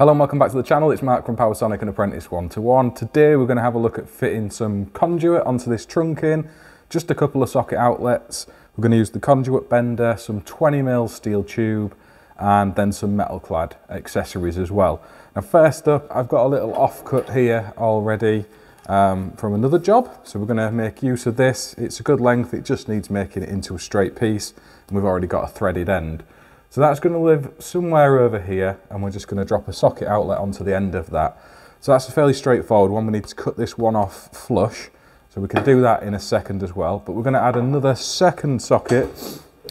Hello and welcome back to the channel, it's Mark from Powersonic and Apprentice 121. Today we're going to have a look at fitting some conduit onto this trunking, just a couple of socket outlets. We're going to use the conduit bender, some 20mm steel tube and then some metal clad accessories as well. Now first up, I've got a little offcut here already um, from another job. So we're going to make use of this. It's a good length, it just needs making it into a straight piece. And we've already got a threaded end. So that's going to live somewhere over here and we're just going to drop a socket outlet onto the end of that. So that's a fairly straightforward one. We need to cut this one off flush. So we can do that in a second as well. But we're going to add another second socket.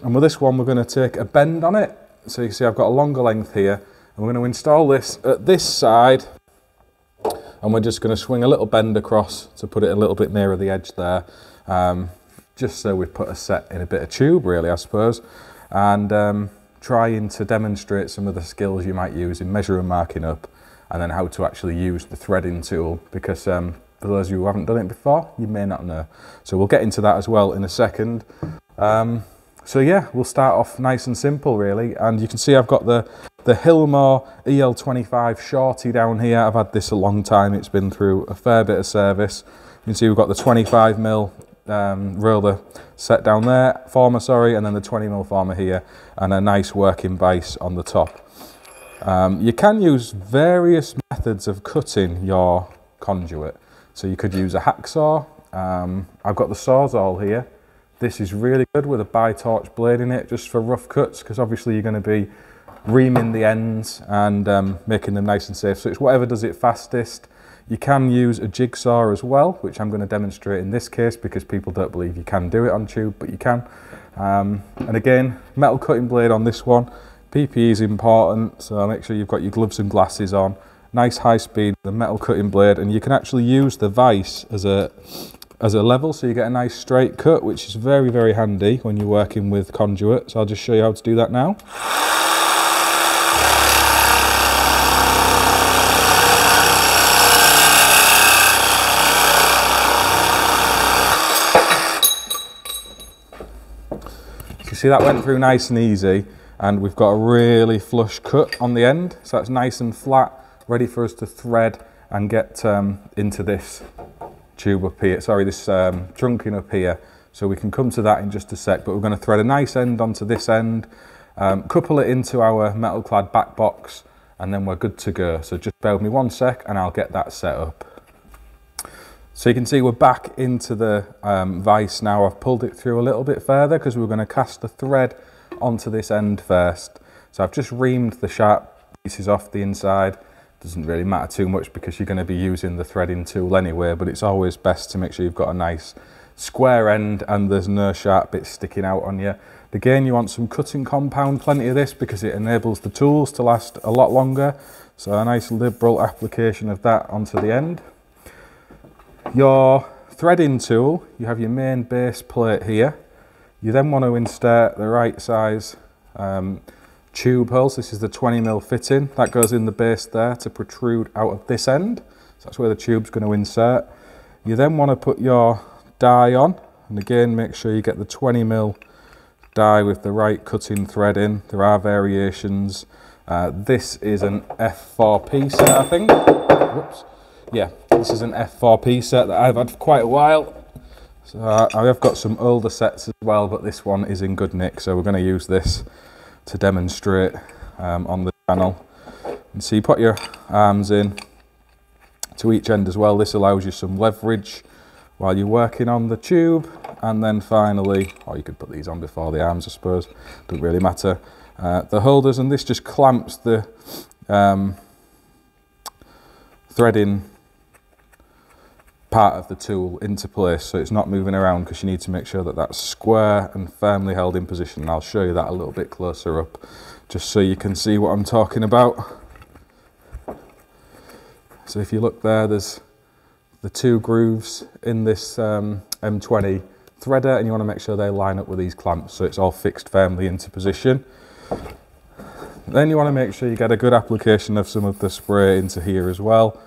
And with this one, we're going to take a bend on it. So you can see I've got a longer length here. And we're going to install this at this side and we're just going to swing a little bend across to put it a little bit nearer the edge there um, just so we've put a set in a bit of tube really I suppose and um, trying to demonstrate some of the skills you might use in measuring marking up and then how to actually use the threading tool because um, for those of you who haven't done it before you may not know so we'll get into that as well in a second um, so yeah we'll start off nice and simple really and you can see I've got the the Hilmor EL25 Shorty down here. I've had this a long time. It's been through a fair bit of service. You can see we've got the 25mm um, roller set down there, former, sorry, and then the 20mm former here, and a nice working base on the top. Um, you can use various methods of cutting your conduit. So you could use a hacksaw. Um, I've got the Sawzall here. This is really good with a bi-torch blade in it, just for rough cuts, because obviously you're going to be reaming the ends and um, making them nice and safe. So it's whatever does it fastest. You can use a jigsaw as well, which I'm going to demonstrate in this case because people don't believe you can do it on tube, but you can. Um, and again, metal cutting blade on this one. PPE is important, so make sure you've got your gloves and glasses on. Nice high speed, the metal cutting blade, and you can actually use the vise as a as a level so you get a nice straight cut which is very very handy when you're working with conduit so I'll just show you how to do that now. See that went through nice and easy and we've got a really flush cut on the end. So that's nice and flat, ready for us to thread and get um, into this tube up here, sorry, this um, trunking up here. So we can come to that in just a sec, but we're gonna thread a nice end onto this end, um, couple it into our metal clad back box, and then we're good to go. So just bear with me one sec and I'll get that set up. So you can see we're back into the um, vise now. I've pulled it through a little bit further because we're going to cast the thread onto this end first. So I've just reamed the sharp pieces off the inside. Doesn't really matter too much because you're going to be using the threading tool anyway, but it's always best to make sure you've got a nice square end and there's no sharp bits sticking out on you. Again, you want some cutting compound, plenty of this because it enables the tools to last a lot longer. So a nice liberal application of that onto the end. Your threading tool, you have your main base plate here. You then want to insert the right size um, tube holes. This is the 20mm fitting. That goes in the base there to protrude out of this end. So that's where the tube's going to insert. You then want to put your die on. And again, make sure you get the 20mm die with the right cutting thread in. There are variations. Uh, this is an F4P set, I think. Whoops. Yeah, this is an F4P set that I've had for quite a while. So I have got some older sets as well, but this one is in good nick. So we're going to use this to demonstrate um, on the channel. And so you put your arms in to each end as well. This allows you some leverage while you're working on the tube. And then finally, or you could put these on before the arms, I suppose. Doesn't really matter. Uh, the holders, and this just clamps the um, threading part of the tool into place so it's not moving around because you need to make sure that that's square and firmly held in position. And I'll show you that a little bit closer up just so you can see what I'm talking about. So if you look there, there's the two grooves in this um, M20 threader and you want to make sure they line up with these clamps so it's all fixed firmly into position. Then you want to make sure you get a good application of some of the spray into here as well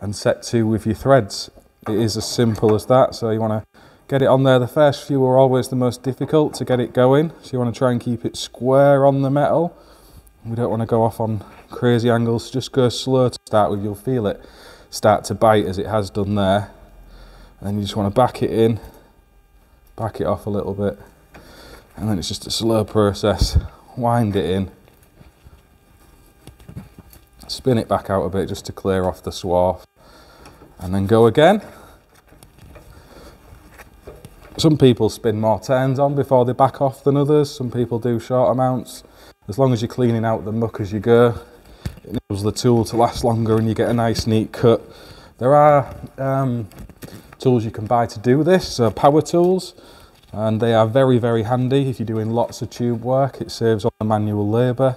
and set to with your threads. It is as simple as that. So you want to get it on there. The first few are always the most difficult to get it going. So you want to try and keep it square on the metal. We don't want to go off on crazy angles, just go slow to start with. You'll feel it start to bite as it has done there. And you just want to back it in, back it off a little bit. And then it's just a slow process. Wind it in. Spin it back out a bit just to clear off the swarf. And then go again. Some people spin more turns on before they back off than others. Some people do short amounts. As long as you're cleaning out the muck as you go, it enables the tool to last longer and you get a nice neat cut. There are um, tools you can buy to do this, uh, power tools, and they are very, very handy if you're doing lots of tube work. It saves on the manual labour.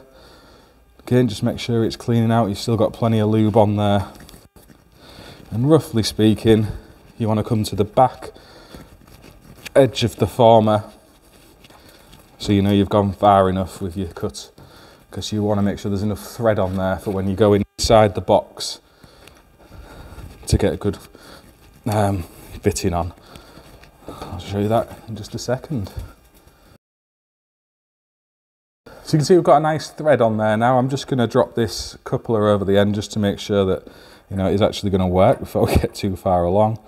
Again, just make sure it's cleaning out. You've still got plenty of lube on there. And roughly speaking, you want to come to the back edge of the former so you know you've gone far enough with your cut because you want to make sure there's enough thread on there for when you go inside the box to get a good um, fitting on. I'll show you that in just a second. So you can see we've got a nice thread on there now. I'm just going to drop this coupler over the end just to make sure that you know it's actually going to work before we get too far along.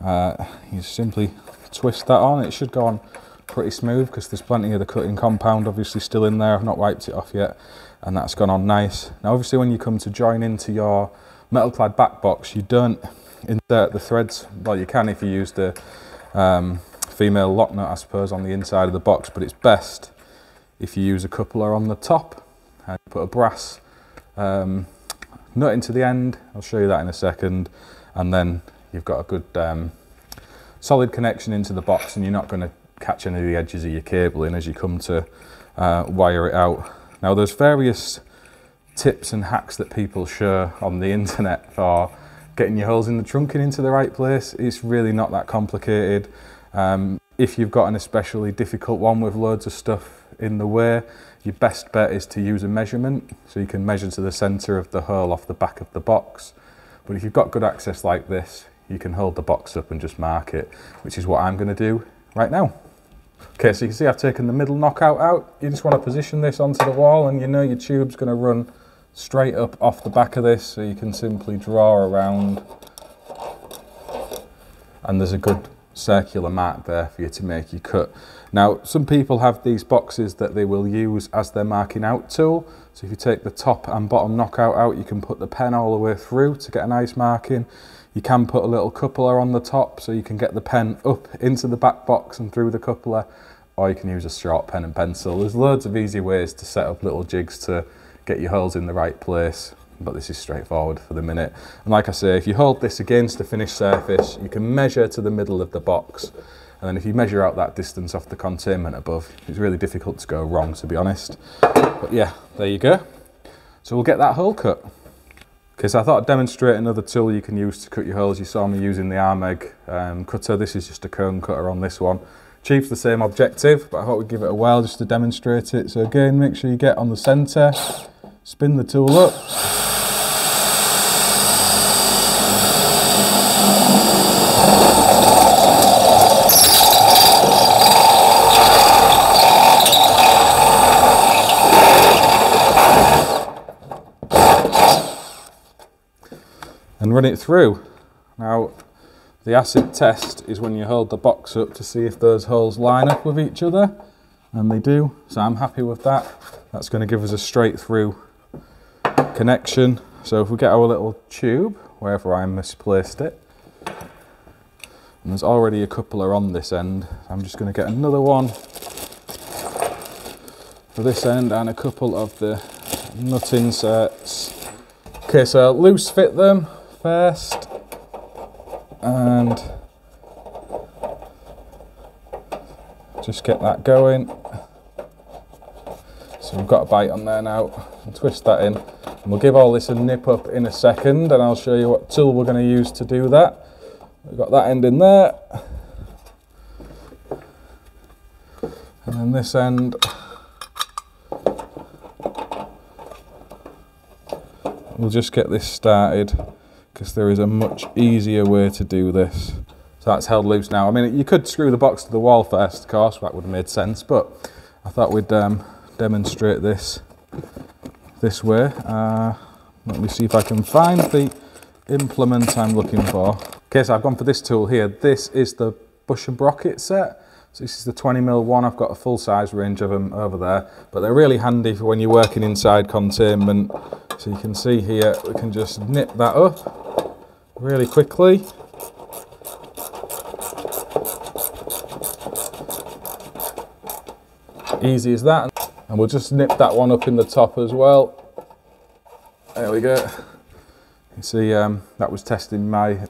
Uh, you simply twist that on. It should go on pretty smooth because there's plenty of the cutting compound obviously still in there. I've not wiped it off yet and that's gone on nice. Now obviously when you come to join into your metal clad back box you don't insert the threads, well you can if you use the um, female lock nut I suppose on the inside of the box but it's best if you use a coupler on the top and put a brass um, nut into the end, I'll show you that in a second and then you've got a good um, solid connection into the box and you're not going to catch any of the edges of your cable in as you come to uh, wire it out. Now there's various tips and hacks that people share on the internet for getting your holes in the trunking into the right place. It's really not that complicated. Um, if you've got an especially difficult one with loads of stuff in the way, your best bet is to use a measurement. So you can measure to the center of the hole off the back of the box. But if you've got good access like this, you can hold the box up and just mark it, which is what I'm gonna do right now. Okay, so you can see I've taken the middle knockout out. You just want to position this onto the wall and you know your tube's going to run straight up off the back of this so you can simply draw around and there's a good circular mark there for you to make your cut. Now, some people have these boxes that they will use as their marking out tool. So if you take the top and bottom knockout out, you can put the pen all the way through to get a nice marking. You can put a little coupler on the top so you can get the pen up into the back box and through the coupler, or you can use a straight pen and pencil. There's loads of easy ways to set up little jigs to get your holes in the right place. But this is straightforward for the minute. And like I say, if you hold this against the finished surface, you can measure to the middle of the box. And then if you measure out that distance off the containment above, it's really difficult to go wrong, to be honest. But yeah, there you go. So we'll get that hole cut. Okay, so I thought I'd demonstrate another tool you can use to cut your holes. You saw me using the Armeg um, cutter. This is just a cone cutter on this one achieves the same objective, but I thought we'd give it a whirl just to demonstrate it. So again, make sure you get on the center, spin the tool up. And run it through. Now, the acid test is when you hold the box up to see if those holes line up with each other, and they do, so I'm happy with that. That's going to give us a straight through connection. So if we get our little tube, wherever I misplaced it, and there's already a coupler on this end, I'm just going to get another one for this end and a couple of the nut inserts. Okay, so loose fit them first and just get that going. So we've got a bite on there now. I'll twist that in. We'll give all this a nip up in a second and I'll show you what tool we're going to use to do that. We've got that end in there. And then this end. We'll just get this started because there is a much easier way to do this. So that's held loose now. I mean, you could screw the box to the wall first, of course, that would have made sense, but I thought we'd um, demonstrate this this way. Uh, let me see if I can find the implement I'm looking for. Okay, so I've gone for this tool here. This is the Bush and Brocket set. So this is the 20mm one. I've got a full size range of them over there, but they're really handy for when you're working inside containment. So you can see here, we can just nip that up really quickly. Easy as that. And we'll just nip that one up in the top as well. There we go. You see, um, that was testing my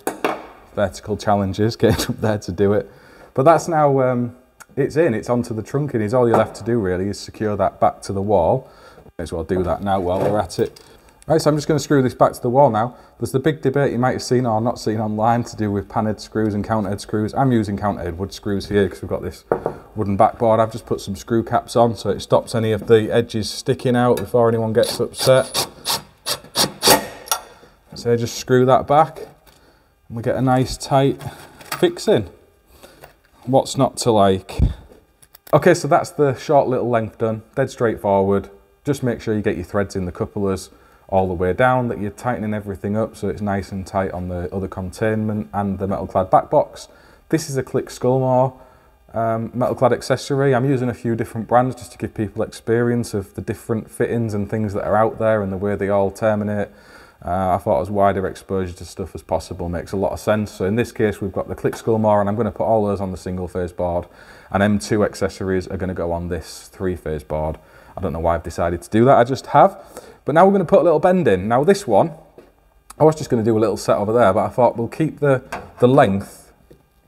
vertical challenges, getting up there to do it. But that's now, um, it's in, it's onto the trunking. Is all you're left to do really is secure that back to the wall. May as well do that now while we're at it. Right, so I'm just going to screw this back to the wall now. There's the big debate you might have seen or not seen online to do with panhead screws and counterhead screws. I'm using counterhead wood screws here because we've got this wooden backboard. I've just put some screw caps on so it stops any of the edges sticking out before anyone gets upset. So I just screw that back and we get a nice tight fixing. What's not to like? Okay, so that's the short little length done, dead straightforward. Just make sure you get your threads in the couplers all the way down, that you're tightening everything up so it's nice and tight on the other containment and the metal clad back box. This is a Click Scolmore um, metal clad accessory. I'm using a few different brands just to give people experience of the different fittings and things that are out there and the way they all terminate. Uh, I thought as wider exposure to stuff as possible makes a lot of sense. So in this case, we've got the Click Scolmore and I'm going to put all those on the single phase board and M2 accessories are going to go on this three phase board. I don't know why I've decided to do that, I just have. But now we're going to put a little bend in. Now this one, I was just going to do a little set over there, but I thought we'll keep the, the length,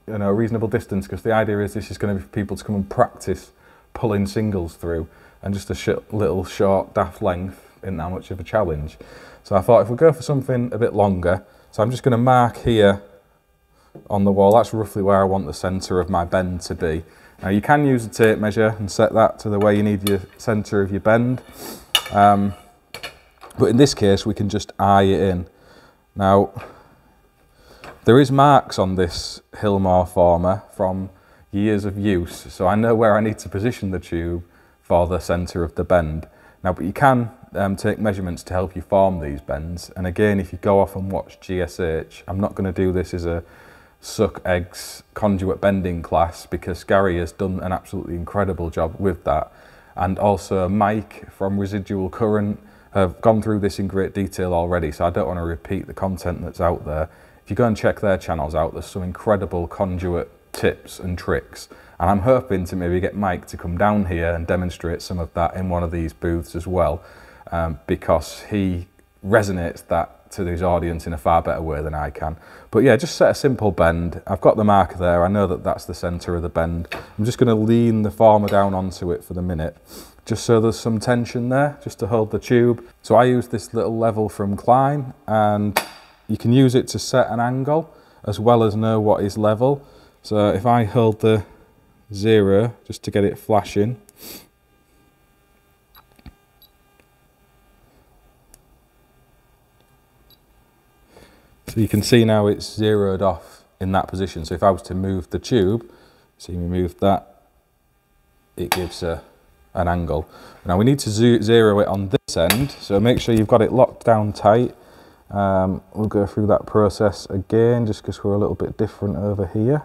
you know, a reasonable distance because the idea is this is going to be for people to come and practice pulling singles through and just a sh little short daft length isn't that much of a challenge. So I thought if we go for something a bit longer, so I'm just going to mark here on the wall, that's roughly where I want the centre of my bend to be. Now you can use a tape measure and set that to the way you need your centre of your bend. Um, but in this case, we can just eye it in. Now, there is marks on this Hilmor former from years of use, so I know where I need to position the tube for the centre of the bend. Now, but you can um, take measurements to help you form these bends. And again, if you go off and watch GSH, I'm not going to do this as a suck eggs conduit bending class because Gary has done an absolutely incredible job with that. And also Mike from Residual Current have gone through this in great detail already, so I don't want to repeat the content that's out there. If you go and check their channels out, there's some incredible conduit tips and tricks. And I'm hoping to maybe get Mike to come down here and demonstrate some of that in one of these booths as well um, because he resonates that to his audience in a far better way than I can. But yeah, just set a simple bend. I've got the marker there. I know that that's the center of the bend. I'm just going to lean the former down onto it for the minute, just so there's some tension there, just to hold the tube. So I use this little level from Klein, and you can use it to set an angle as well as know what is level. So if I hold the zero just to get it flashing, So you can see now it's zeroed off in that position. So if I was to move the tube, see me move that, it gives a, an angle. Now we need to zero it on this end, so make sure you've got it locked down tight. Um, we'll go through that process again, just because we're a little bit different over here.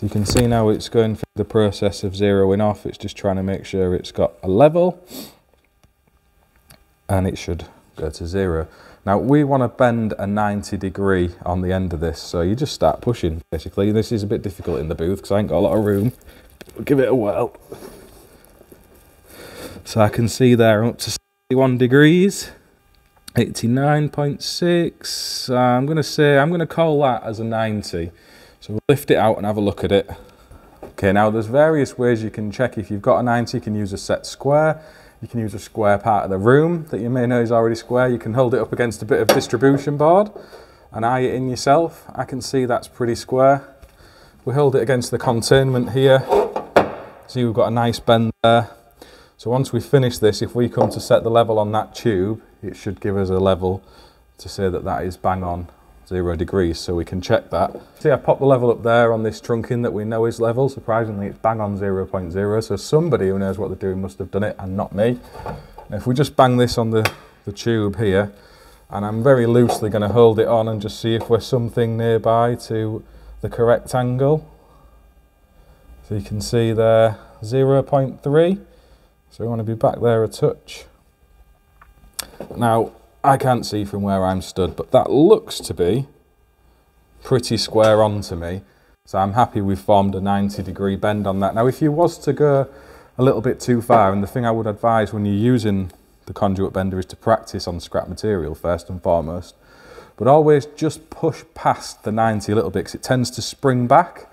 So you can see now it's going through the process of zeroing off. It's just trying to make sure it's got a level and it should go to zero. Now we want to bend a 90 degree on the end of this. So you just start pushing basically. This is a bit difficult in the booth because I ain't got a lot of room. We'll give it a whirl. So I can see there up to 61 degrees. 89.6. Uh, I'm going to say, I'm going to call that as a 90. So we'll lift it out and have a look at it. Okay, now there's various ways you can check if you've got a 90, you can use a set square. You can use a square part of the room that you may know is already square. You can hold it up against a bit of distribution board and eye it in yourself. I can see that's pretty square. We hold it against the containment here. See we've got a nice bend there. So once we finish this, if we come to set the level on that tube, it should give us a level to say that that is bang on zero degrees, so we can check that. See, I popped the level up there on this trunking that we know is level. Surprisingly, it's bang on 0.0, so somebody who knows what they're doing must have done it, and not me. And if we just bang this on the, the tube here, and I'm very loosely going to hold it on and just see if we're something nearby to the correct angle. So you can see there 0.3, so we want to be back there a touch. Now, I can't see from where I'm stood, but that looks to be pretty square on to me. So I'm happy we've formed a 90 degree bend on that. Now, if you was to go a little bit too far, and the thing I would advise when you're using the conduit bender is to practice on scrap material first and foremost, but always just push past the 90 a little bit because it tends to spring back.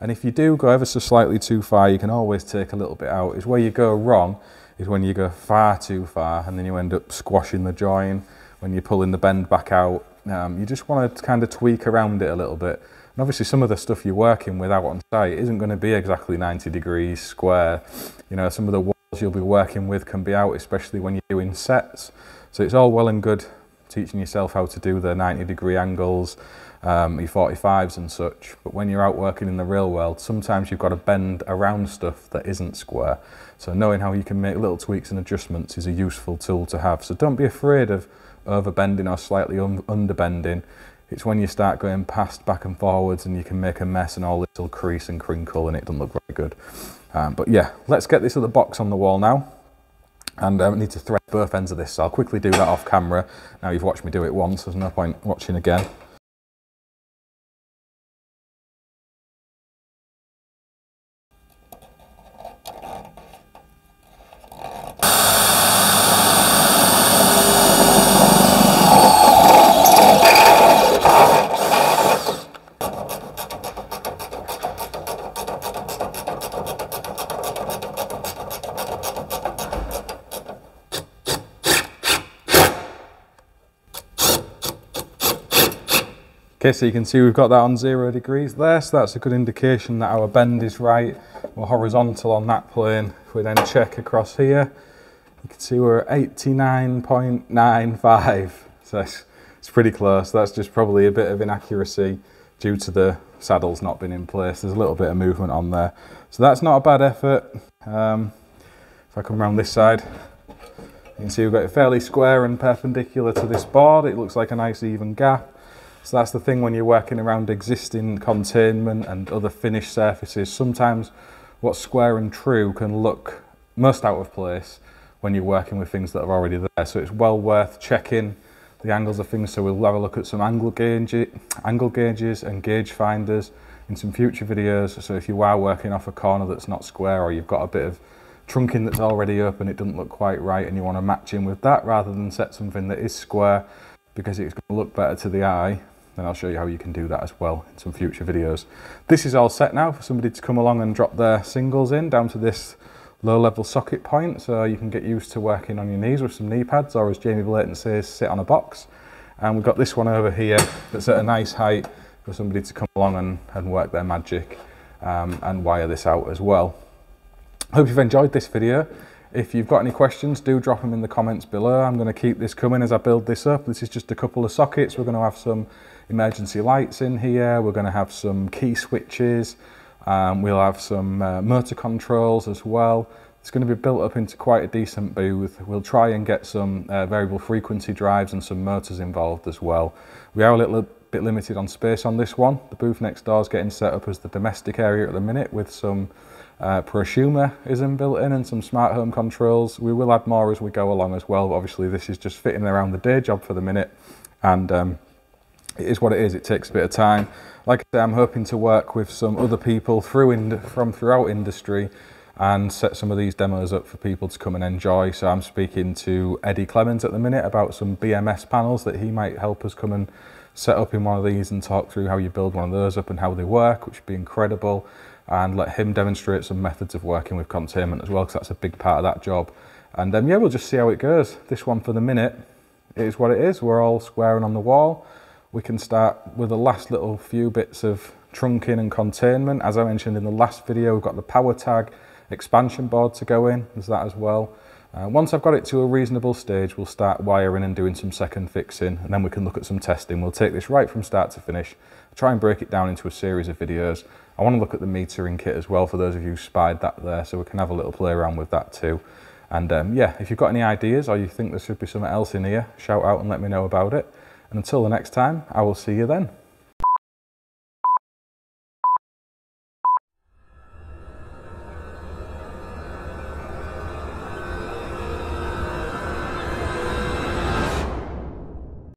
And if you do go ever so slightly too far, you can always take a little bit out. Is where you go wrong is when you go far too far and then you end up squashing the join when you're pulling the bend back out. Um, you just want to kind of tweak around it a little bit. And obviously some of the stuff you're working with out on site isn't going to be exactly 90 degrees square. You know, some of the walls you'll be working with can be out, especially when you're doing sets. So it's all well and good teaching yourself how to do the 90 degree angles, um, your 45s and such. But when you're out working in the real world, sometimes you've got to bend around stuff that isn't square. So knowing how you can make little tweaks and adjustments is a useful tool to have. So don't be afraid of overbending or slightly un underbending. It's when you start going past back and forwards and you can make a mess and all this will crease and crinkle and it doesn't look very good. Um, but yeah, let's get this other box on the wall now. And um, I need to thread both ends of this, so I'll quickly do that off camera. Now you've watched me do it once, there's no point watching again. Okay, so you can see we've got that on zero degrees there, so that's a good indication that our bend is right. We're horizontal on that plane. If we then check across here, you can see we're at 89.95. So it's, it's pretty close. That's just probably a bit of inaccuracy due to the saddles not being in place. There's a little bit of movement on there. So that's not a bad effort. Um, if I come around this side, you can see we've got it fairly square and perpendicular to this board. It looks like a nice even gap. So that's the thing when you're working around existing containment and other finished surfaces. Sometimes what's square and true can look most out of place when you're working with things that are already there. So it's well worth checking the angles of things. So we'll have a look at some angle, gauge, angle gauges and gauge finders in some future videos. So if you are working off a corner that's not square or you've got a bit of trunking that's already open, it doesn't look quite right and you want to match in with that rather than set something that is square because it's going to look better to the eye then I'll show you how you can do that as well in some future videos. This is all set now for somebody to come along and drop their singles in down to this low level socket point so you can get used to working on your knees with some knee pads or as Jamie Blayton says sit on a box and we've got this one over here that's at a nice height for somebody to come along and, and work their magic um, and wire this out as well. Hope you've enjoyed this video. If you've got any questions, do drop them in the comments below. I'm going to keep this coming as I build this up. This is just a couple of sockets. We're going to have some emergency lights in here. We're going to have some key switches. Um, we'll have some uh, motor controls as well. It's going to be built up into quite a decent booth. We'll try and get some uh, variable frequency drives and some motors involved as well. We are a little bit limited on space on this one. The booth next door is getting set up as the domestic area at the minute with some uh, prosumer is inbuilt in and some smart home controls. We will add more as we go along as well. But obviously, this is just fitting around the day job for the minute, and um, it is what it is. It takes a bit of time. Like I say, I'm hoping to work with some other people through from throughout industry and set some of these demos up for people to come and enjoy. So I'm speaking to Eddie Clemens at the minute about some BMS panels that he might help us come and set up in one of these and talk through how you build one of those up and how they work, which would be incredible and let him demonstrate some methods of working with containment as well, because that's a big part of that job. And yeah, we'll just see how it goes. This one for the minute is what it is. We're all squaring on the wall. We can start with the last little few bits of trunking and containment. As I mentioned in the last video, we've got the power tag expansion board to go in. There's that as well. Uh, once I've got it to a reasonable stage, we'll start wiring and doing some second fixing, and then we can look at some testing. We'll take this right from start to finish, try and break it down into a series of videos. I want to look at the metering kit as well for those of you who spied that there, so we can have a little play around with that too. And um, yeah, if you've got any ideas or you think there should be something else in here, shout out and let me know about it. And until the next time, I will see you then.